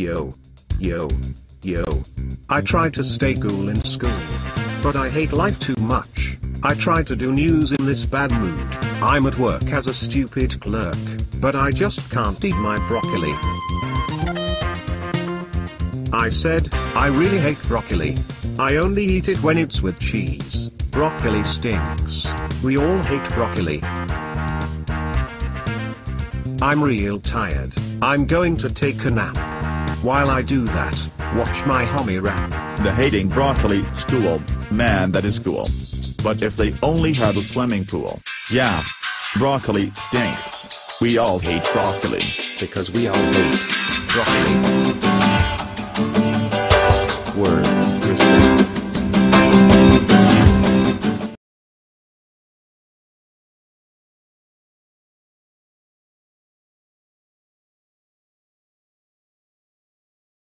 Yo. Yo. Yo. I try to stay cool in school. But I hate life too much. I try to do news in this bad mood. I'm at work as a stupid clerk, but I just can't eat my broccoli. I said, I really hate broccoli. I only eat it when it's with cheese. Broccoli stinks. We all hate broccoli. I'm real tired. I'm going to take a nap. While I do that, watch my homie rap. The hating broccoli school, man that is cool. But if they only had a swimming pool, yeah. Broccoli stinks. We all hate broccoli. Because we all hate broccoli.